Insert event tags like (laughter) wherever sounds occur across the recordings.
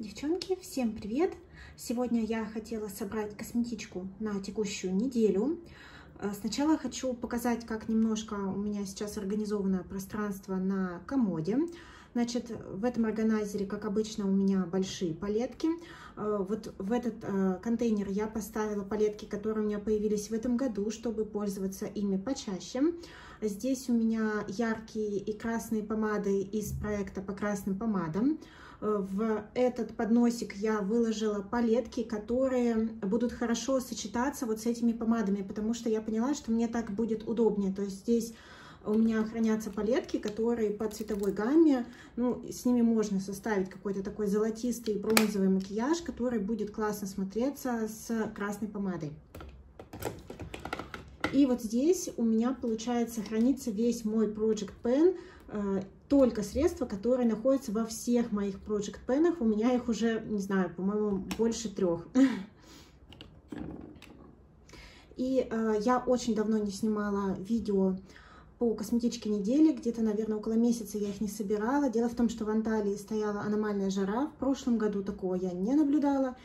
Девчонки, всем привет! Сегодня я хотела собрать косметичку на текущую неделю. Э, сначала хочу показать, как немножко у меня сейчас организовано пространство на комоде. Значит, в этом органайзере, как обычно, у меня большие палетки. Э, вот в этот э, контейнер я поставила палетки, которые у меня появились в этом году, чтобы пользоваться ими почаще. Здесь у меня яркие и красные помады из проекта по красным помадам. В этот подносик я выложила палетки, которые будут хорошо сочетаться вот с этими помадами, потому что я поняла, что мне так будет удобнее. То есть здесь у меня хранятся палетки, которые по цветовой гамме, ну, с ними можно составить какой-то такой золотистый бронзовый макияж, который будет классно смотреться с красной помадой. И вот здесь у меня, получается, хранится весь мой Project Pen, э, только средства, которые находятся во всех моих Project Pen. У меня их уже, не знаю, по-моему, больше трех. И э, я очень давно не снимала видео по косметичке недели, где-то, наверное, около месяца я их не собирала. Дело в том, что в Анталии стояла аномальная жара, в прошлом году такого я не наблюдала.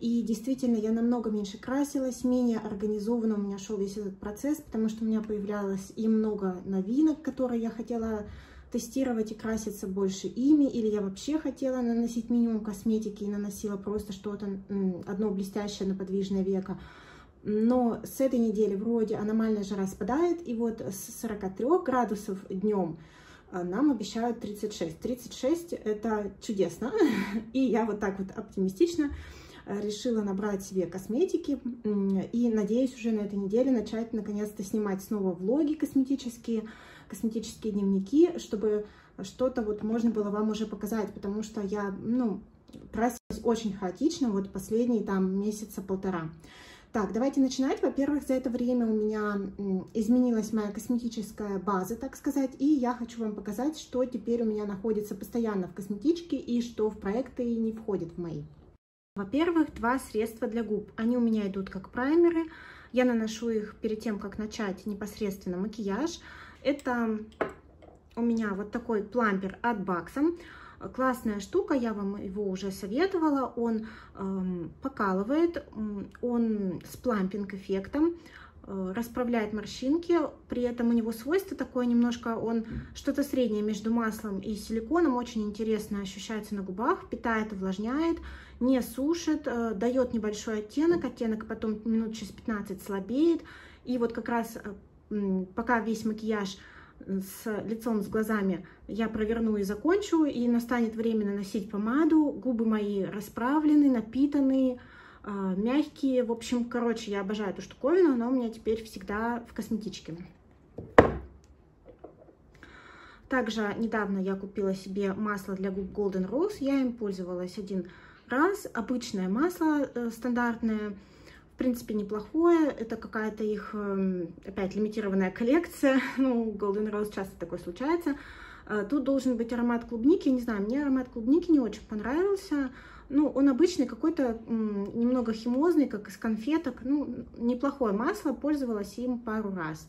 И действительно, я намного меньше красилась, менее организованно у меня шел весь этот процесс, потому что у меня появлялось и много новинок, которые я хотела тестировать и краситься больше ими, или я вообще хотела наносить минимум косметики и наносила просто что-то, одно блестящее на подвижное веко. Но с этой недели вроде аномальная жара спадает, и вот с 43 градусов днем а, нам обещают 36. 36 это чудесно, (laughs) и я вот так вот оптимистично э, решила набрать себе косметики и надеюсь уже на этой неделе начать наконец-то снимать снова влоги косметические, косметические дневники, чтобы что-то вот можно было вам уже показать, потому что я, ну, красилась очень хаотично вот последние там месяца полтора. Так, давайте начинать. Во-первых, за это время у меня изменилась моя косметическая база, так сказать, и я хочу вам показать, что теперь у меня находится постоянно в косметичке и что в проекты не входит в мои. Во-первых, два средства для губ. Они у меня идут как праймеры. Я наношу их перед тем, как начать непосредственно макияж. Это у меня вот такой плампер от Бакса. Классная штука, я вам его уже советовала. Он эм, покалывает, он с плампинг эффектом, э, расправляет морщинки. При этом у него свойство такое немножко, он что-то среднее между маслом и силиконом. Очень интересно ощущается на губах, питает, увлажняет, не сушит, э, дает небольшой оттенок. Оттенок потом минут через 15 слабеет. И вот как раз э, пока весь макияж с лицом, с глазами я проверну и закончу, и настанет время наносить помаду. Губы мои расправлены, напитанные, а, мягкие. В общем, короче, я обожаю эту штуковину, она у меня теперь всегда в косметичке. Также недавно я купила себе масло для губ Golden Rose. Я им пользовалась один раз. Обычное масло э, стандартное в принципе, неплохое. Это какая-то их, эм, опять, лимитированная коллекция. (laughs) Ну, Golden Rose часто такое случается. Э, тут должен быть аромат клубники. Не знаю, мне аромат клубники не очень понравился. Ну, он обычный, какой-то немного химозный, как из конфеток. Ну, неплохое масло, пользовалась им пару раз.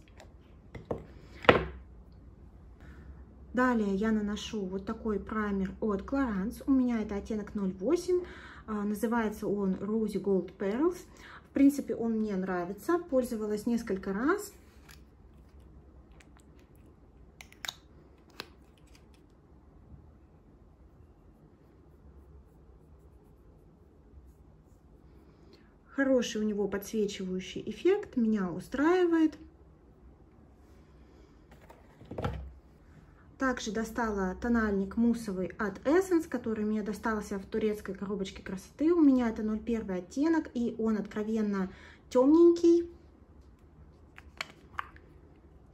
Далее я наношу вот такой праймер от Clarins. У меня это оттенок 08. А, называется он Rosy Gold Pearls принципе, он мне нравится. Пользовалась несколько раз. Хороший у него подсвечивающий эффект, меня устраивает. Также достала тональник муссовый от Essence, который мне достался в турецкой коробочке красоты. У меня это 01 оттенок, и он откровенно темненький.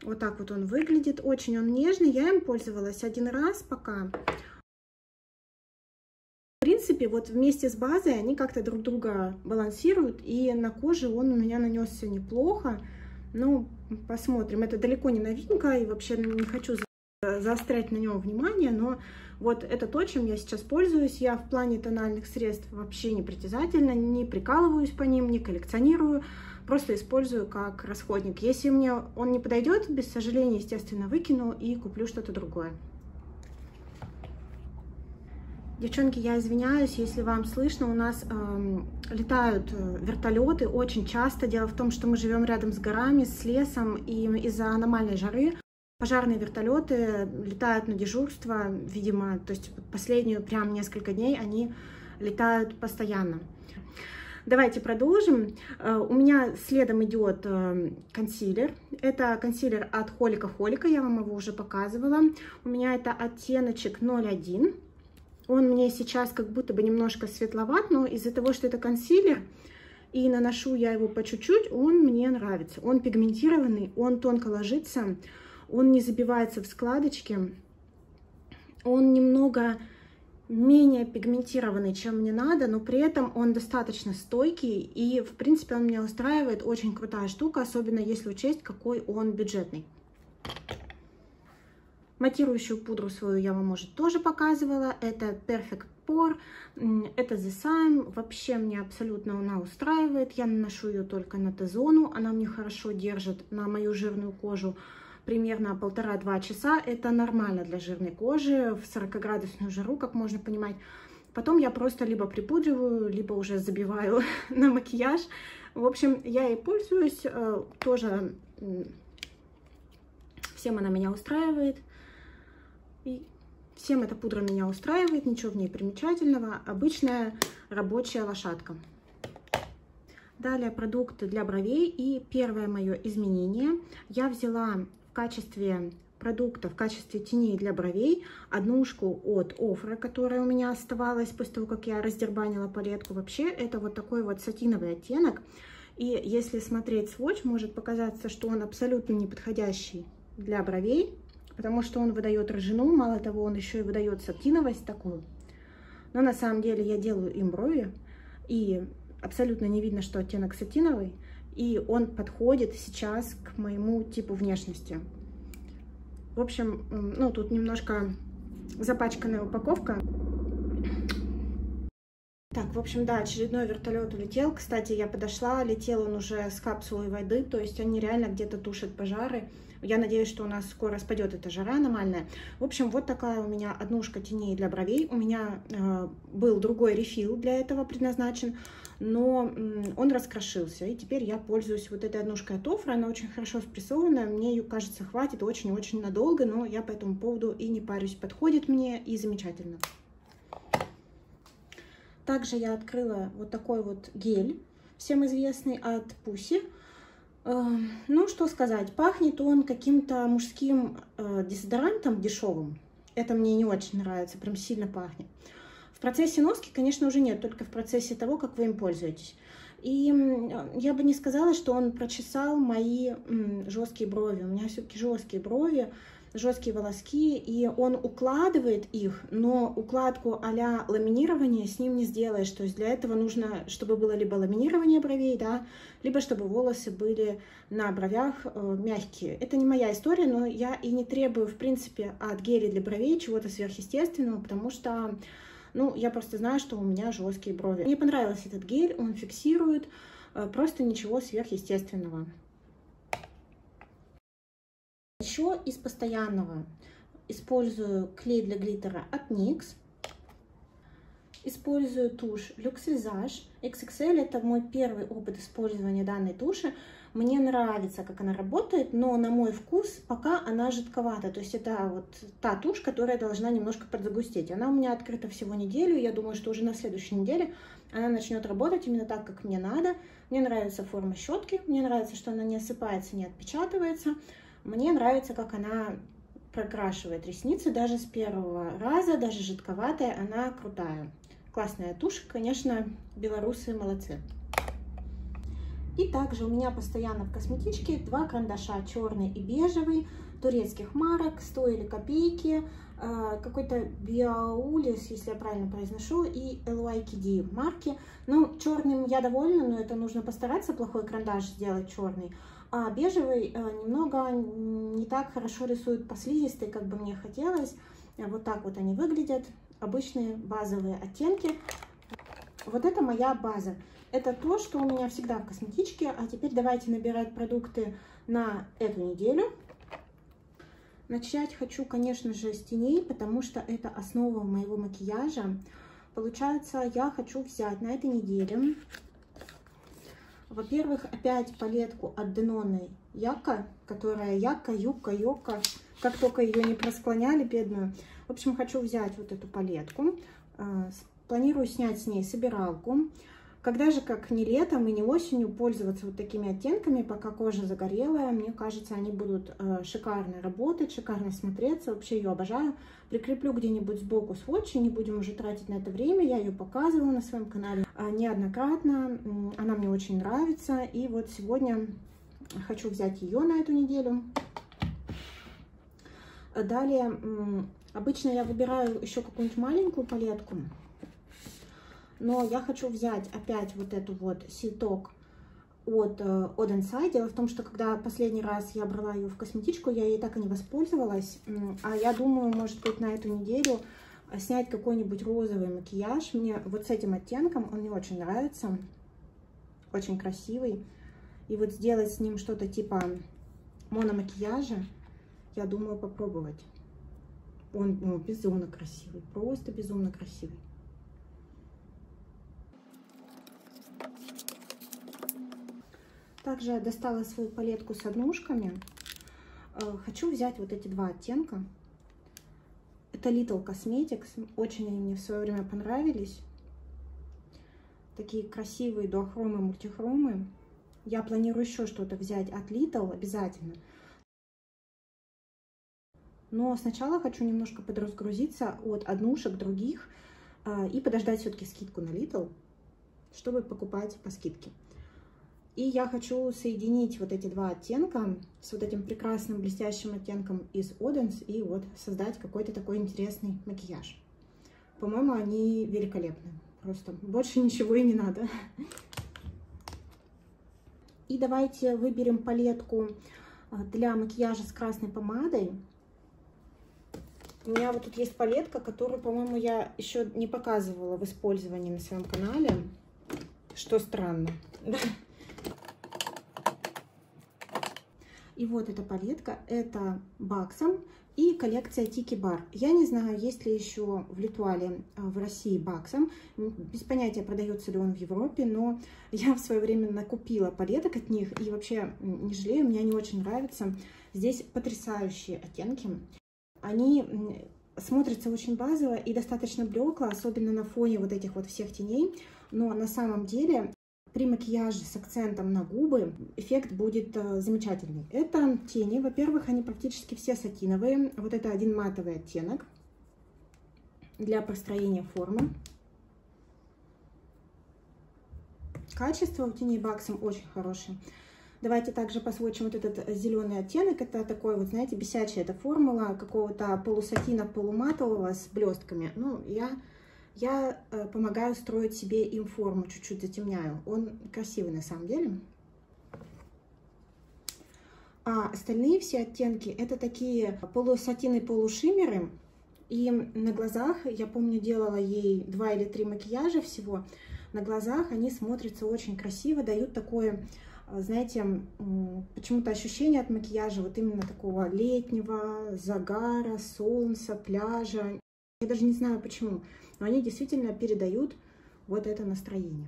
Вот так вот он выглядит. Очень он нежный. Я им пользовалась один раз пока. В принципе, вот вместе с базой они как-то друг друга балансируют. И на коже он у меня нанесся неплохо. Ну, посмотрим. Это далеко не новинка. И вообще не хочу заострять на нем внимание, но вот это то, чем я сейчас пользуюсь. Я в плане тональных средств вообще не притязательна, не прикалываюсь по ним, не коллекционирую, просто использую как расходник. Если мне он не подойдет, без сожаления, естественно, выкину и куплю что-то другое. Девчонки, я извиняюсь, если вам слышно, у нас эм, э, летают вертолеты очень часто. Дело в том, что мы живем рядом с горами, с лесом, и из-за аномальной жары пожарные вертолеты летают на дежурство, видимо, то есть последнюю прям несколько дней они летают постоянно. Давайте продолжим. Э, у меня следом идет э, консилер. Это консилер от Холика Холика, я вам его уже показывала. У меня это оттеночек 01. Он мне сейчас как будто бы немножко светловат, но из-за того, что это консилер, и наношу я его по чуть-чуть, он мне нравится. Он пигментированный, он тонко ложится, он не забивается в складочки, он немного менее пигментированный, чем мне надо, но при этом он достаточно стойкий, и, в принципе, он меня устраивает. Очень крутая штука, особенно если учесть, какой он бюджетный. Матирующую пудру свою я вам, может, тоже показывала. Это Perfect Pore, это The Sign. Вообще мне абсолютно она устраивает. Я наношу ее только на Т-зону. Она мне хорошо держит на мою жирную кожу примерно полтора-два часа. Это нормально для жирной кожи в 40-градусную жару, как можно понимать. Потом я просто либо припудриваю, либо уже забиваю (laughs) на макияж. В общем, я ей пользуюсь, э, тоже всем она меня устраивает. И всем эта пудра меня устраивает, ничего в ней примечательного. Обычная рабочая лошадка. Далее продукты для бровей. И первое мое изменение. Я взяла в качестве продукта, в качестве теней для бровей однушку от Офра, которая у меня оставалась после того, как я раздербанила палетку. Вообще это вот такой вот сатиновый оттенок. И если смотреть сводч, может показаться, что он абсолютно не подходящий для бровей потому что он выдает рыжину, мало того, он еще и выдает сатиновость такую. Но на самом деле я делаю им брови, и абсолютно не видно, что оттенок сатиновый, и он подходит сейчас к моему типу внешности. В общем, ну, тут немножко запачканная упаковка. Так, в общем, да, очередной вертолет улетел. Кстати, я подошла, летел он уже с капсулой воды, то есть они реально где-то тушат пожары. Я надеюсь, что у нас скоро спадет эта жара аномальная. В общем, вот такая у меня однушка теней для бровей. У меня э, был другой рефил для этого предназначен, но он раскрошился. И теперь я пользуюсь вот этой однушкой от Офра. Она очень хорошо спрессованная. Мне ее, кажется, хватит очень-очень надолго, но я по этому поводу и не парюсь. Подходит мне и замечательно. Также я открыла вот такой вот гель, всем известный от Пуси. Эм, ну, что сказать, пахнет он каким-то мужским э, дезодорантом дешевым. Это мне не очень нравится, прям сильно пахнет. Процессе носки, конечно, уже нет, только в процессе того, как вы им пользуетесь. И я бы не сказала, что он прочесал мои жесткие брови. У меня все-таки жесткие брови, жесткие волоски, и он укладывает их, но укладку а-ля ламинирование с ним не сделаешь. То есть для этого нужно, чтобы было либо ламинирование бровей, да, либо чтобы волосы были на бровях э, мягкие. Это не моя история, но я и не требую, в принципе, от геля для бровей чего-то сверхъестественного, потому что, ну, я просто знаю, что у меня жесткие брови. Мне понравился этот гель, он фиксирует, э, просто ничего сверхъестественного. Еще из постоянного использую клей для глиттера от NYX. Использую тушь Lux Visage XXL. Это мой первый опыт использования данной туши. Мне нравится, как она работает, но на мой вкус пока она жидковата. То есть это вот та тушь, которая должна немножко подзагустеть. Она у меня открыта всего неделю. Я думаю, что уже на следующей неделе она начнет работать именно так, как мне надо. Мне нравится форма щетки. Мне нравится, что она не осыпается, не отпечатывается. Мне нравится, как она прокрашивает ресницы даже с первого раза, даже жидковатая, она крутая. Классная тушь, конечно, белорусы молодцы. И также у меня постоянно в косметичке два карандаша, черный и бежевый, турецких марок, стоили копейки, а, какой-то Биаулис, если я правильно произношу, и LYKD марки. Ну, черным я довольна, но это нужно постараться плохой карандаш сделать черный. А бежевый э, немного не так хорошо рисует по слизистой, как бы мне хотелось. Вот так вот они выглядят. Обычные базовые оттенки. Вот это моя база. Это то, что у меня всегда в косметичке. А теперь давайте набирать продукты на эту неделю. Начать хочу, конечно же, с теней, потому что это основа моего макияжа. Получается, я хочу взять на этой неделе, во-первых, опять палетку от Денона Яка, которая Яка, Юка, Йока, как только ее не просклоняли, бедную. В общем, хочу взять вот эту палетку, а, планирую снять с ней собиралку. Когда же, как не летом и не осенью, пользоваться вот такими оттенками, пока кожа загорелая, мне кажется, они будут э, шикарно работать, шикарно смотреться. Вообще ее обожаю. Прикреплю где-нибудь сбоку сводчи, не будем уже тратить на это время. Я ее показывала на своем канале э, неоднократно. Она мне очень нравится. И вот сегодня хочу взять ее на эту неделю. Далее, обычно я выбираю еще какую-нибудь маленькую палетку. Но я хочу взять опять вот эту вот ситок от. Э, Дело в том, что когда последний раз я брала ее в косметичку, я ей так и не воспользовалась. А я думаю, может быть, на эту неделю снять какой-нибудь розовый макияж. Мне вот с этим оттенком он мне очень нравится. Очень красивый. И вот сделать с ним что-то типа мономакияжа, я думаю попробовать. Он ну, безумно красивый, просто безумно красивый. Также достала свою палетку с однушками. Э, хочу взять вот эти два оттенка. Это Little Cosmetics. Очень они мне в свое время понравились. Такие красивые дуохромы, мультихромы. Я планирую еще что-то взять от Little обязательно. Но сначала хочу немножко подразгрузиться от однушек других э, и подождать все-таки скидку на Little, чтобы покупать по скидке. И я хочу соединить вот эти два оттенка с вот этим прекрасным блестящим оттенком из Odens и вот создать какой-то такой интересный макияж. По-моему, они великолепны. Просто больше ничего и не надо. И давайте выберем палетку а, для макияжа с красной помадой. У меня вот тут есть палетка, которую, по-моему, я еще не показывала в использовании на своем канале, что странно. (laughs) И вот эта палетка, это Баксом и коллекция Тики Бар. Я не знаю, есть ли еще в Литуале, а, в России Баксом. Без понятия, продается ли он в Европе, но (laughs) я в свое время накупила палеток от них и вообще не жалею, мне они очень нравятся. Здесь потрясающие оттенки. Они смотрятся очень базово и достаточно блекло, особенно на фоне вот этих вот всех теней. Но на самом деле при макияже с акцентом на губы эффект будет э, замечательный. Это тени. Во-первых, они практически все сатиновые. Вот это один матовый оттенок для простроения формы. Качество у теней Баксом очень хорошее. Давайте также посвочим вот этот зеленый оттенок. Это такой вот, знаете, бесячая эта формула какого-то полусатина полуматового с блестками. Ну, я я э, помогаю строить себе им форму, чуть-чуть затемняю. Он красивый на самом деле. А остальные все оттенки это такие полусатины, полушиммеры. И на глазах, я помню, делала ей два или три макияжа всего. На глазах они смотрятся очень красиво, дают такое, э, знаете, почему-то ощущение от макияжа вот именно такого летнего, загара, солнца, пляжа. Я даже не знаю почему но они действительно передают вот это настроение.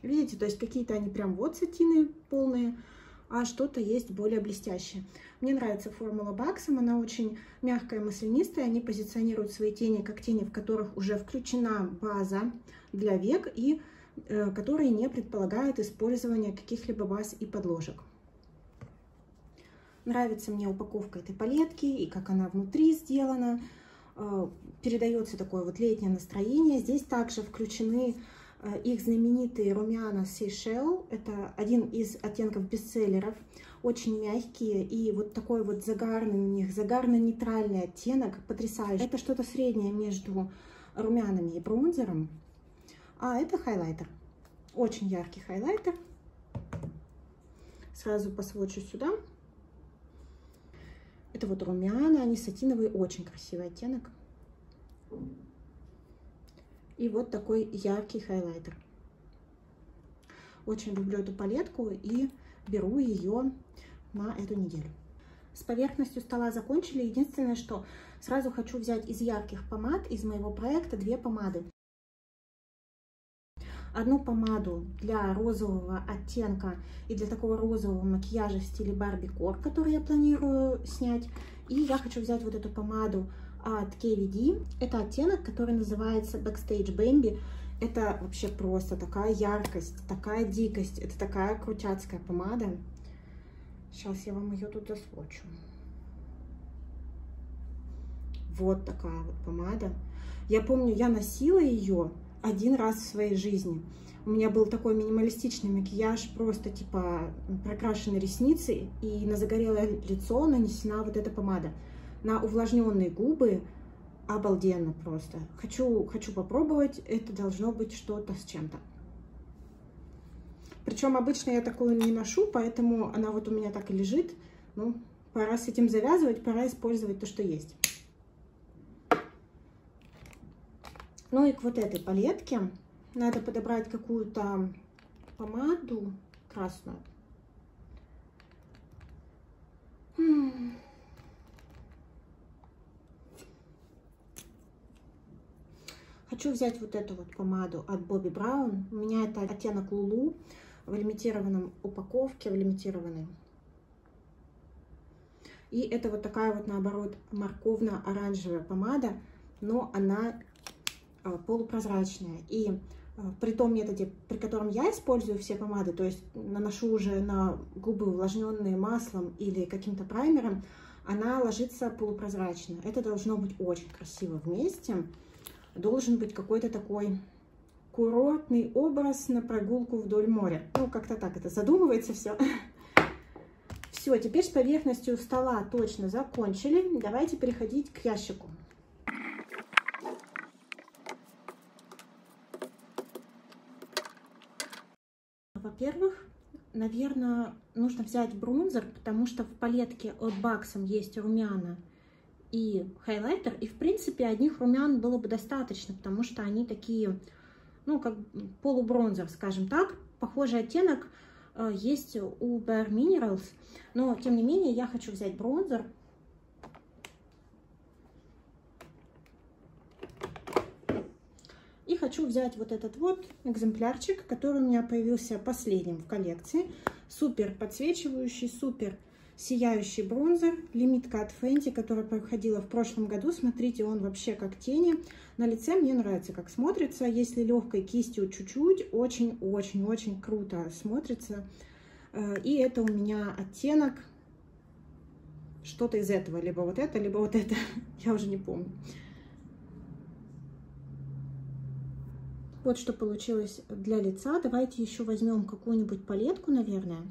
Видите, то есть какие-то они прям вот сатины полные, а что-то есть более блестящее. Мне нравится формула Баксом, она очень мягкая, маслянистая. Они позиционируют свои тени как тени, в которых уже включена база для век и э, которые не предполагают использование каких-либо баз и подложек. Нравится мне упаковка этой палетки и как она внутри сделана. Э, передается такое вот летнее настроение. Здесь также включены э, их знаменитые румяна Seychelles. Это один из оттенков бестселлеров. Очень мягкие и вот такой вот загарный у них, загарно-нейтральный оттенок, потрясающий. Это что-то среднее между румянами и бронзером. А это хайлайтер. Очень яркий хайлайтер. Сразу посвочу сюда. Это вот румяна, они сатиновые, очень красивый оттенок. И вот такой яркий хайлайтер. Очень люблю эту палетку и беру ее на эту неделю. С поверхностью стола закончили. Единственное, что сразу хочу взять из ярких помад, из моего проекта, две помады. Одну помаду для розового оттенка и для такого розового макияжа в стиле Барби Кор, который я планирую снять. И я хочу взять вот эту помаду от KVD. Это оттенок, который называется Backstage Bambi. Это вообще просто такая яркость, такая дикость. Это такая крутяцкая помада. Сейчас я вам ее тут засвочу. Вот такая вот помада. Я помню, я носила ее один раз в своей жизни. У меня был такой минималистичный макияж, просто типа прокрашены ресницы, и на загорелое лицо нанесена вот эта помада. На увлажненные губы обалденно просто. Хочу, хочу попробовать, это должно быть что-то с чем-то. Причем обычно я такую не ношу, поэтому она вот у меня так и лежит. Ну, пора с этим завязывать, пора использовать то, что есть. Ну и к вот этой палетке надо подобрать какую-то помаду красную. Хочу взять вот эту вот помаду от Bobbi Brown. У меня это оттенок Лулу в лимитированном упаковке, в лимитированной. И это вот такая вот, наоборот, морковно-оранжевая помада, но она полупрозрачная. И а, при том методе, при котором я использую все помады, то есть наношу уже на губы увлажненные маслом или каким-то праймером, она ложится полупрозрачно. Это должно быть очень красиво вместе. Должен быть какой-то такой курортный образ на прогулку вдоль моря. Ну, как-то так это задумывается все. (laughs) Все, теперь с поверхностью стола точно закончили. Давайте переходить к ящику. Во-первых, наверное, нужно взять бронзер, потому что в палетке от Баксом есть румяна и хайлайтер. И, в принципе, одних румян было бы достаточно, потому что они такие ну, как полубронзер, скажем так. Похожий оттенок э, есть у Bare Minerals, но, тем не менее, я хочу взять бронзер. И хочу взять вот этот вот экземплярчик, который у меня появился последним в коллекции. Супер подсвечивающий, супер сияющий бронзер, лимитка от Fenty, которая проходила в прошлом году. Смотрите, он вообще как тени. На лице мне нравится, как смотрится. Если легкой кистью чуть-чуть, очень-очень-очень круто смотрится. Э, и это у меня оттенок что-то из этого. Либо вот это, либо вот это. (laughs) Я уже не помню. Вот что получилось для лица. Давайте еще возьмем какую-нибудь палетку, наверное.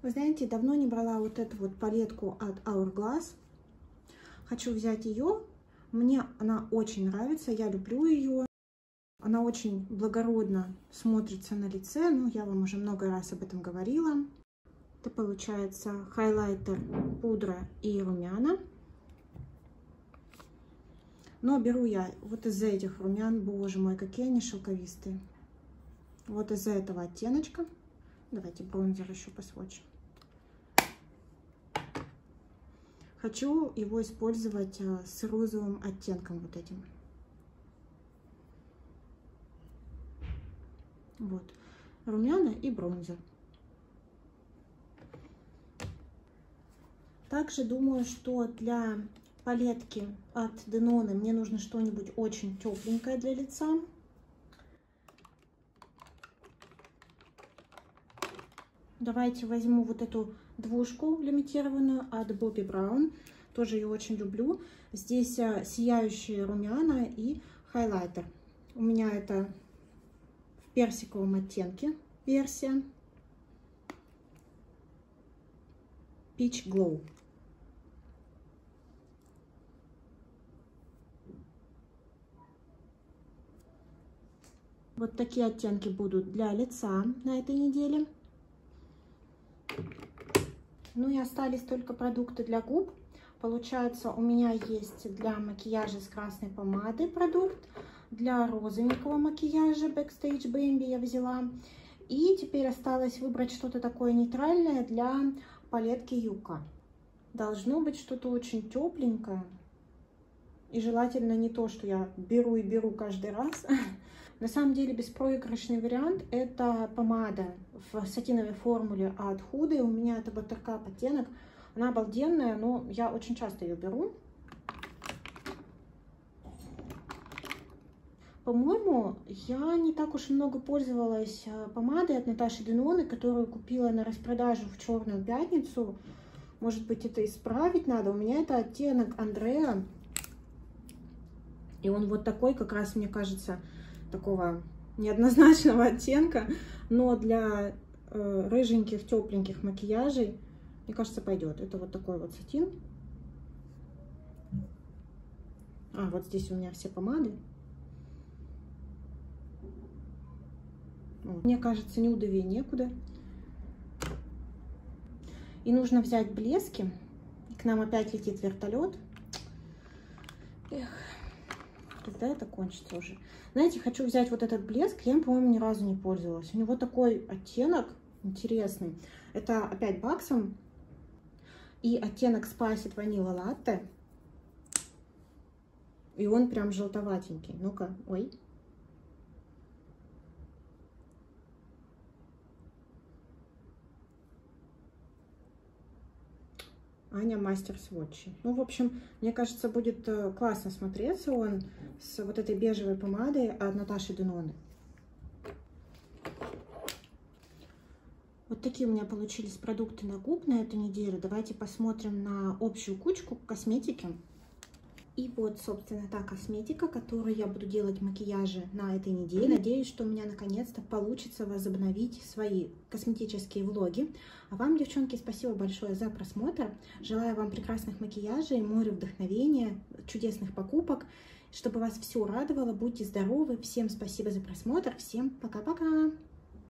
Вы знаете, давно не брала вот эту вот палетку от Hourglass. Хочу взять ее. Мне она очень нравится, я люблю ее. Она очень благородно смотрится на лице. Ну, я вам уже много раз об этом говорила. Это получается хайлайтер, пудра и румяна. Но беру я вот из этих румян. Боже мой, какие они шелковистые. Вот из этого оттеночка. Давайте бронзер еще посвочим. Хочу его использовать э, с розовым оттенком вот этим. Вот. Румяна и бронза. Также думаю, что для палетки от Денона мне нужно что-нибудь очень тепленькое для лица. Давайте возьму вот эту двушку лимитированную от Bobbi Brown. Тоже ее очень люблю. Здесь э, сияющие румяна и хайлайтер. У меня это в персиковом оттенке версия. Peach Glow. Вот такие оттенки будут для лица на этой неделе. Ну и остались только продукты для губ. Получается, у меня есть для макияжа с красной помады продукт, для розовенького макияжа Backstage Bambi я взяла. И теперь осталось выбрать что-то такое нейтральное для палетки Юка. Должно быть что-то очень тепленькое. И желательно не то, что я беру и беру каждый раз. (laughs) На самом деле беспроигрышный вариант это помада в сатиновой формуле от Худы. У меня это Buttercup оттенок. Она обалденная, но я очень часто ее беру. По-моему, я не так уж много пользовалась э, помадой от Наташи Деноны, которую купила на распродажу в Черную пятницу. Может быть, это исправить надо. У меня это оттенок Андреа. И он вот такой, как раз, мне кажется, такого неоднозначного оттенка. Но для э, рыженьких, тепленьких макияжей, мне кажется, пойдет. Это вот такой вот сатин. А, вот здесь у меня все помады. Мне кажется, не удовее некуда. И нужно взять блески. К нам опять летит вертолет. Эх, когда это кончится уже? Знаете, хочу взять вот этот блеск. Я им, по-моему, ни разу не пользовалась. У него такой оттенок интересный. Это опять баксом. И оттенок Spicy Vanilla Latte. И он прям желтоватенький. Ну-ка, ой. Аня мастер сводчи. Ну, в общем, мне кажется, будет э, классно смотреться он с вот этой бежевой помадой от Наташи Деноны. Вот такие у меня получились продукты на губ на эту неделю. Давайте посмотрим на общую кучку косметики. И вот, собственно, та косметика, которую я буду делать макияжи на этой неделе. Надеюсь, что у меня наконец-то получится возобновить свои косметические влоги. А вам, девчонки, спасибо большое за просмотр. Желаю вам прекрасных макияжей, море вдохновения, чудесных покупок, чтобы вас все радовало. Будьте здоровы. Всем спасибо за просмотр. Всем пока-пока.